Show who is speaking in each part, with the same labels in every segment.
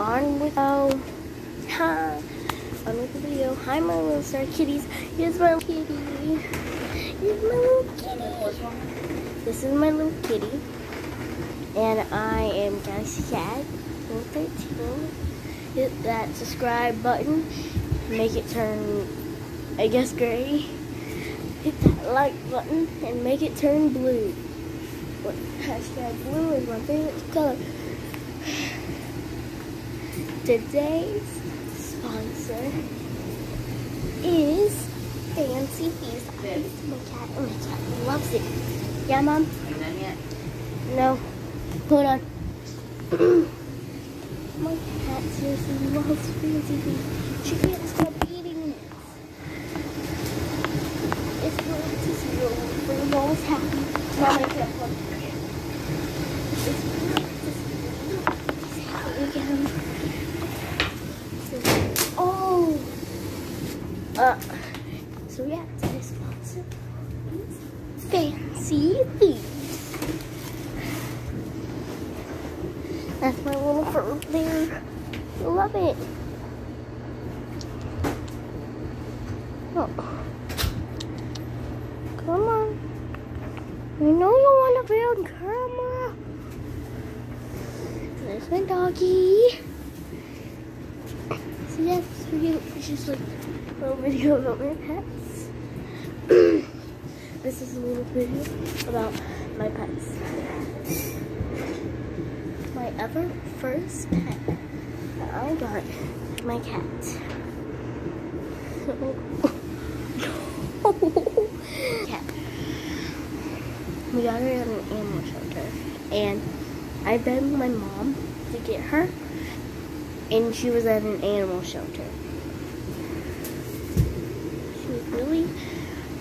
Speaker 1: on with oh, hi, on with the video. Hi, my little star kitties. Here's my little kitty. Here's my little kitty. This is my little kitty, and I am Galaxy Cat, 13. Hit that subscribe button, make it turn, I guess, gray. Hit that like button and make it turn blue. What hashtag blue is my favorite color. Today's sponsor is Fancy Beast. It's my cat, and my cat loves it. Yeah, Mom?
Speaker 2: Are you done yet?
Speaker 1: No. Hold on. my cat seriously loves Fancy Beast. She can't stop eating it. It's going to zero. We're always happy. Mom, I can't look. It's going to zero. It's happy again. Oh! Uh, so yeah, today's sponsor Fancy Feast. That's my little fur there. Love it. Oh. Come on. I know you want to be on camera. There's my doggy. Yeah, this just like little video about my pets. this is a little video about my pets. My ever first pet that I got, my cat. cat. We got her at an animal shelter, and I begged my mom to get her and she was at an animal shelter. Really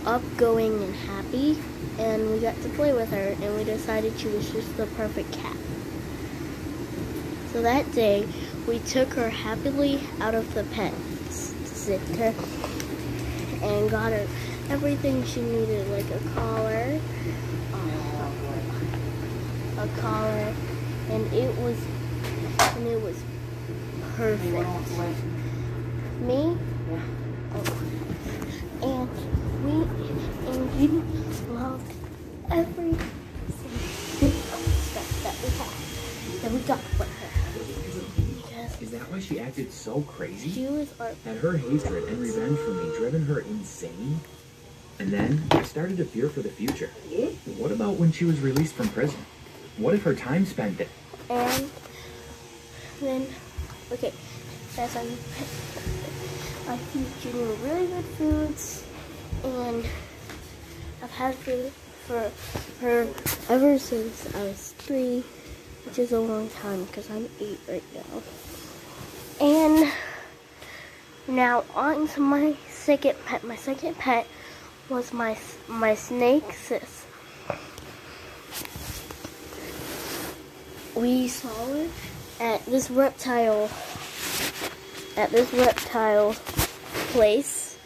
Speaker 1: upgoing and happy, and we got to play with her, and we decided she was just the perfect cat. So that day, we took her happily out of the pen center and got her everything she needed, like a collar, um, a collar, and it was, and it was perfect. Me? Oh. And we loved every single stuff that we had that we got for her.
Speaker 3: Is that why she acted so crazy?
Speaker 1: she was our
Speaker 3: Had her hatred and revenge for me driven her insane? And then I started to fear for the future. What about when she was released from prison? What if her time spent it?
Speaker 1: and then okay, as I'm I feed you really good foods and I've had food for her ever since I was three, which is a long time because I'm eight right now. And now on to my second pet. My second pet was my my snake sis. We saw it at this reptile at this reptile place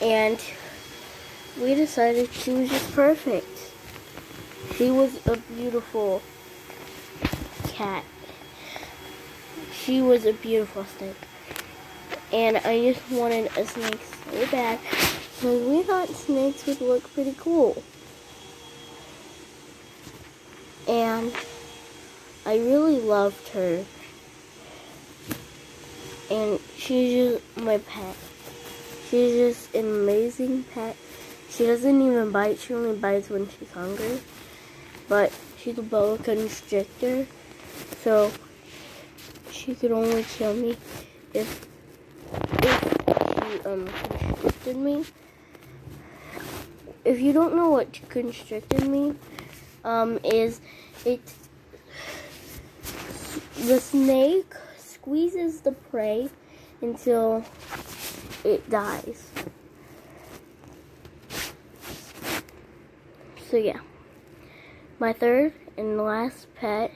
Speaker 1: and we decided she was just perfect. She was a beautiful cat. She was a beautiful snake. And I just wanted a snake so bad. So we thought snakes would look pretty cool. And I really loved her. And she's just my pet. She's just an amazing pet. She doesn't even bite. She only bites when she's hungry. But she's a boa constrictor. So she could only kill me if if she um constricted me. If you don't know what constricted me um is it the snake squeezes the prey until it dies. So yeah. My third and last pet,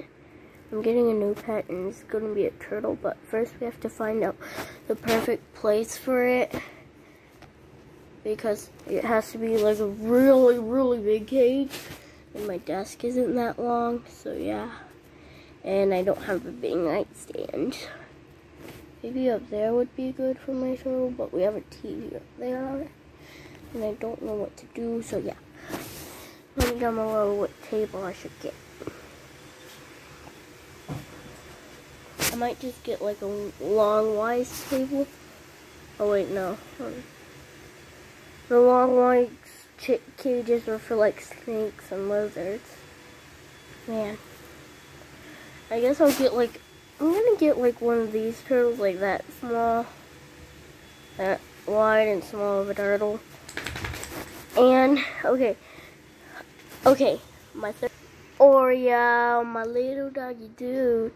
Speaker 1: I'm getting a new pet and it's going to be a turtle, but first we have to find out the perfect place for it. Because it has to be like a really, really big cage. And my desk isn't that long, so yeah. And I don't have a big nightstand. Maybe up there would be good for my turtle, but we have a TV up there. And I don't know what to do, so yeah. Let me down below what table I should get. I might just get like a long wise table. Oh wait, no. Hmm. The long wise cages are for like snakes and lizards. Man. I guess I'll get like I'm gonna get like one of these turtles like that small, that wide and small of a turtle. And, okay, okay, my third, Oreo, my little doggy dude,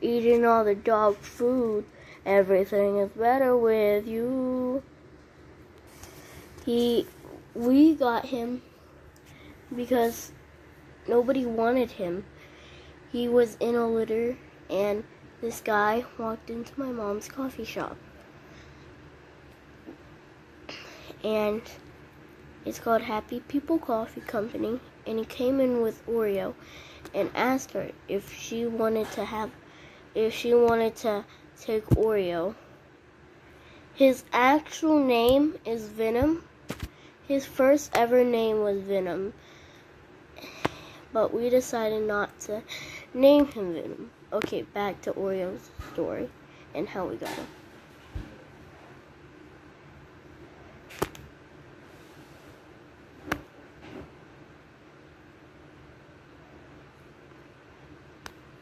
Speaker 1: eating all the dog food. Everything is better with you. He, we got him because nobody wanted him. He was in a litter and this guy walked into my mom's coffee shop. And it's called Happy People Coffee Company. And he came in with Oreo and asked her if she wanted to have, if she wanted to take Oreo. His actual name is Venom. His first ever name was Venom. But we decided not to name him Venom. Okay, back to Oreo's story and how we got him.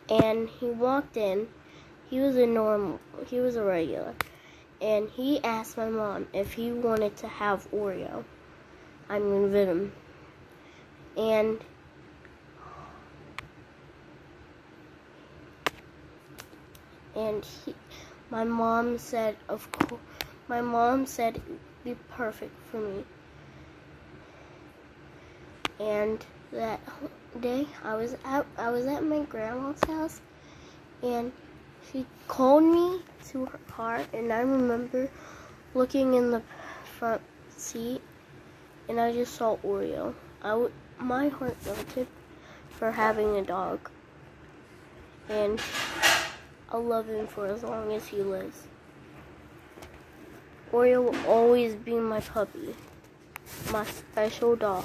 Speaker 1: And he walked in. He was a normal, he was a regular. And he asked my mom if he wanted to have Oreo. I mean, Venom. And and he, my mom said, of course, my mom said it would be perfect for me. And that day, I was at I was at my grandma's house, and she called me to her car, and I remember looking in the front seat, and I just saw Oreo. I w- my heart melted for having a dog, and I'll love him for as long as he lives. Oreo will always be my puppy, my special dog.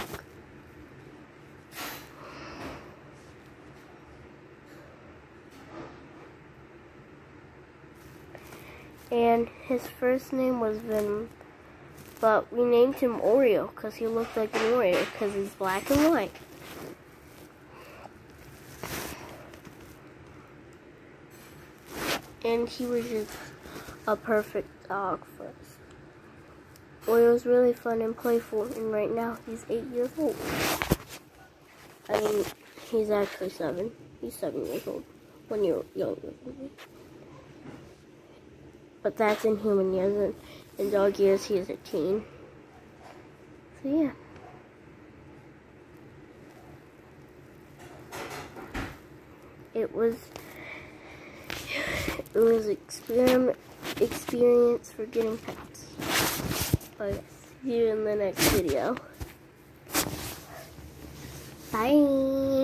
Speaker 1: And his first name was Venom, but we named him Oreo because he looked like an Oreo because he's black and white. and he was just a perfect dog for us. Oreo's really fun and playful, and right now he's eight years old. I mean, he's actually seven. He's seven years old. One year younger than me. But that's in human years, and in dog years, he is a teen. So, yeah. It was it was experiment experience for getting pets. But see you in the next video. Bye.